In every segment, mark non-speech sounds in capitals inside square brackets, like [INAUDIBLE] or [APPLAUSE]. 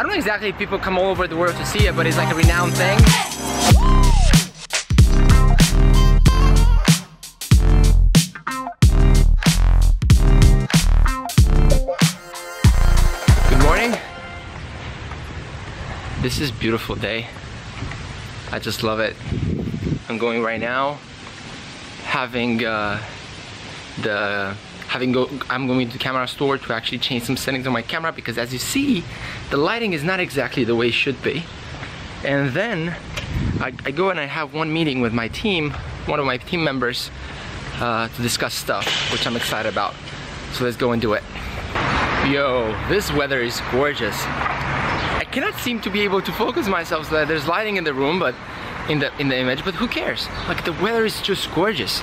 I don't know exactly if people come all over the world to see it, but it's like a renowned thing. Good morning. This is beautiful day. I just love it. I'm going right now, having uh, the having go I'm going to the camera store to actually change some settings on my camera because as you see the lighting is not exactly the way it should be. And then I, I go and I have one meeting with my team one of my team members uh, to discuss stuff which I'm excited about. So let's go and do it. Yo this weather is gorgeous. I cannot seem to be able to focus myself so that there's lighting in the room but in the in the image but who cares? Like the weather is just gorgeous.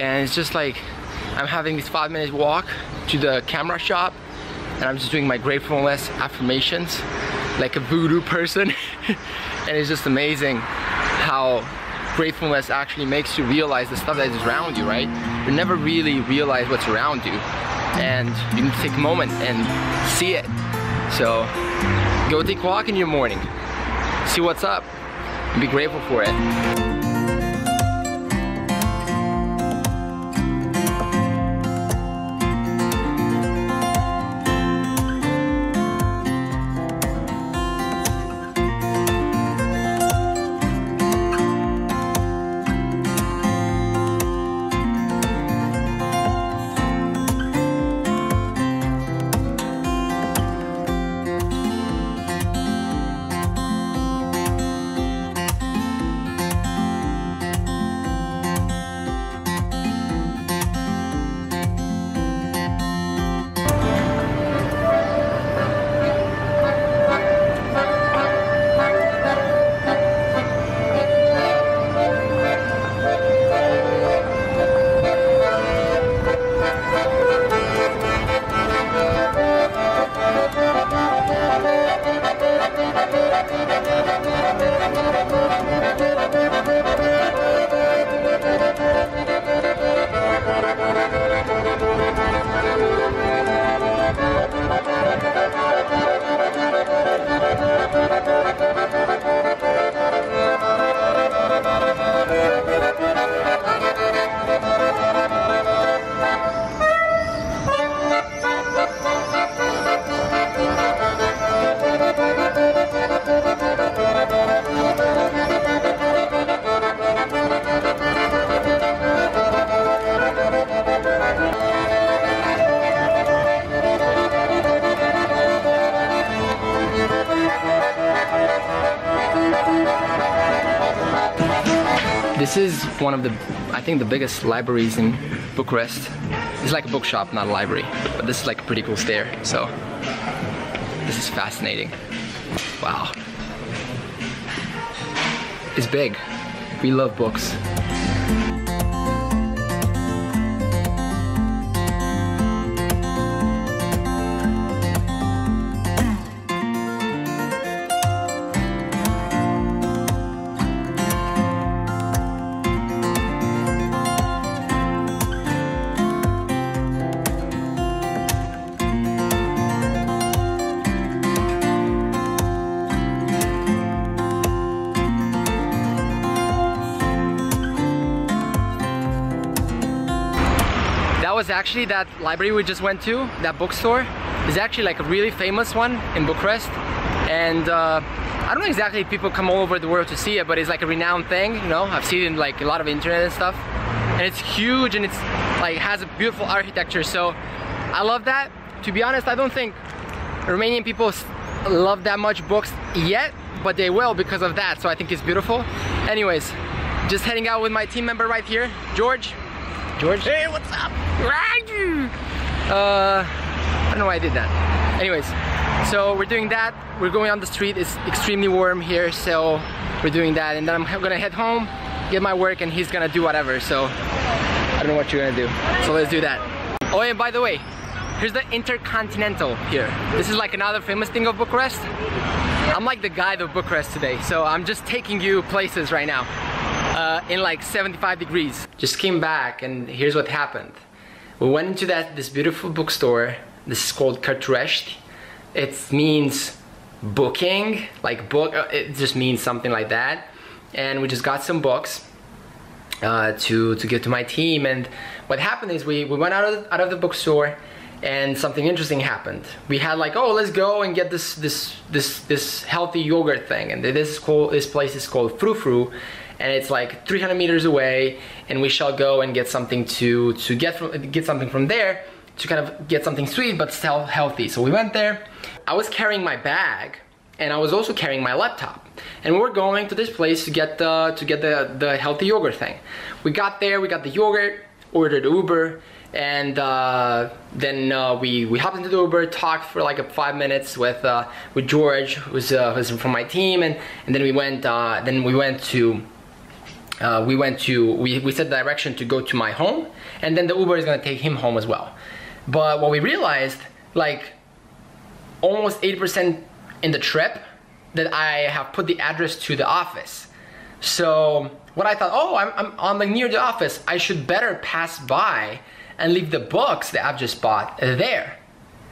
And it's just like I'm having this five minute walk to the camera shop and I'm just doing my gratefulness affirmations like a voodoo person. [LAUGHS] And it's just amazing how gratefulness actually makes you realize the stuff that is around you right? You never really realize what's around you and you need to take a moment and see it. So go take a walk in your morning. See what's up. And be grateful for it This is one of the, I think the biggest libraries in Bucharest. It's like a bookshop, not a library, but this is like a pretty cool stair, so this is fascinating. Wow. It's big. We love books. Was actually that library we just went to, that bookstore. is actually like a really famous one in Bucharest. And uh, I don't know exactly if people come all over the world to see it, but it's like a renowned thing, you know? I've seen it in like a lot of internet and stuff. And it's huge and it's like has a beautiful architecture. So I love that. To be honest, I don't think Romanian people love that much books yet, but they will because of that. So I think it's beautiful. Anyways, just heading out with my team member right here, George. George. Hey, what's up? Uh, I don't know why I did that. Anyways, so we're doing that. We're going on the street. It's extremely warm here, so we're doing that. And then I'm gonna head home, get my work, and he's gonna do whatever. So I don't know what you're gonna do. So let's do that. Oh, and by the way, here's the Intercontinental here. This is like another famous thing of Bucharest. I'm like the guide of Bucharest today, so I'm just taking you places right now uh, in like 75 degrees. Just came back and here's what happened. We went into that this beautiful bookstore. This is called Cărturești. It means booking, like book, uh, it just means something like that. And we just got some books uh, to, to give to my team. And what happened is we, we went out of, out of the bookstore and something interesting happened. We had like, oh, let's go and get this this this this healthy yogurt thing, and this is called this place is called Fru Fru, and it's like 300 meters away, and we shall go and get something to to get from get something from there to kind of get something sweet but still healthy. So we went there. I was carrying my bag, and I was also carrying my laptop. And we are going to this place to get the to get the the healthy yogurt thing. We got there, we got the yogurt, ordered Uber and uh, then uh, we we hopped into the Uber, talked for like a five minutes with uh, with George, who's uh, who's from my team, and and then we went uh, then we went to. Uh, we went to we, we set the direction to go to my home. And then the uber is going to take him home as well. But what we realized like almost 80% in the trip that i have put the address to the office. So what i thought oh i'm, I'm on like near the office i should better pass by and leave the books that I've just bought there.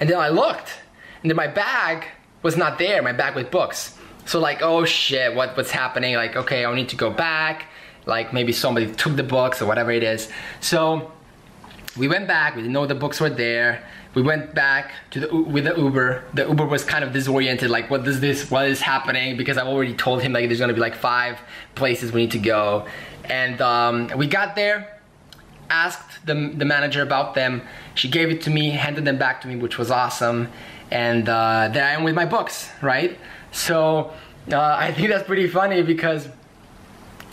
And then I looked, and then my bag was not there, my bag with books. So like, oh shit, what, what's happening? Like, okay, I need to go back. Like maybe somebody took the books or whatever it is. So we went back, we didn't know the books were there. We went back to the with the Uber. The Uber was kind of disoriented, like what is this, what is happening? Because I've already told him like there's gonna be like five places we need to go. And um, we got there, asked the, the manager about them. She gave it to me, handed them back to me, which was awesome. And uh, there I am with my books, right? So uh, I think that's pretty funny because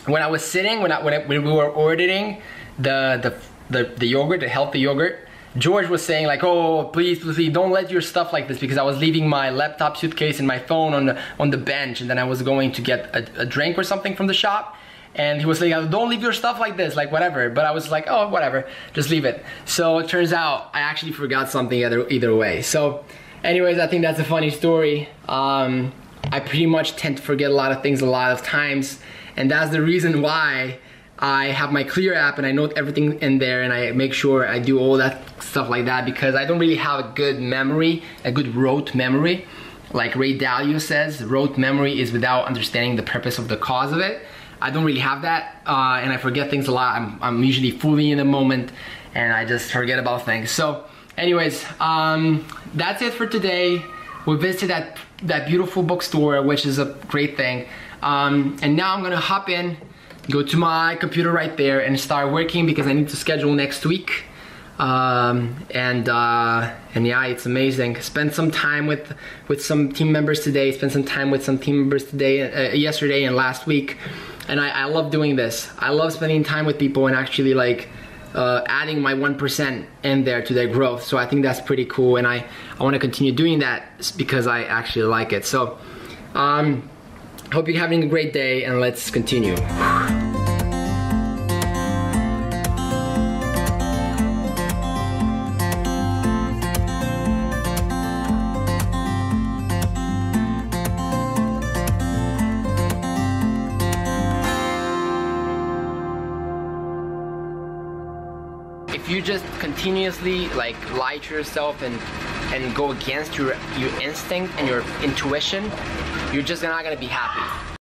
when I was sitting, when, I, when, I, when we were ordering the, the, the, the yogurt, the healthy yogurt, George was saying like, oh, please, please, don't let your stuff like this because I was leaving my laptop suitcase and my phone on the, on the bench and then I was going to get a, a drink or something from the shop and he was like, don't leave your stuff like this, like whatever. But I was like, oh, whatever, just leave it. So it turns out I actually forgot something either, either way. So anyways, I think that's a funny story. Um, I pretty much tend to forget a lot of things a lot of times. And that's the reason why I have my Clear app and I note everything in there and I make sure I do all that stuff like that because I don't really have a good memory, a good rote memory. Like Ray Dalio says, rote memory is without understanding the purpose of the cause of it. I don't really have that uh, and I forget things a lot. I'm, I'm usually fully in the moment and I just forget about things. So anyways, um, that's it for today. We visited that, that beautiful bookstore, which is a great thing. Um, and now I'm gonna hop in, go to my computer right there and start working because I need to schedule next week. Um, and uh, and yeah, it's amazing. Spend some time with with some team members today. Spend some time with some team members today, uh, yesterday, and last week and I, I love doing this. I love spending time with people and actually like uh, adding my 1% in there to their growth. So I think that's pretty cool and I, I want to continue doing that because I actually like it. So um, hope you're having a great day and let's continue. if you just continuously like lie to yourself and and go against your your instinct and your intuition, you're just not gonna be happy.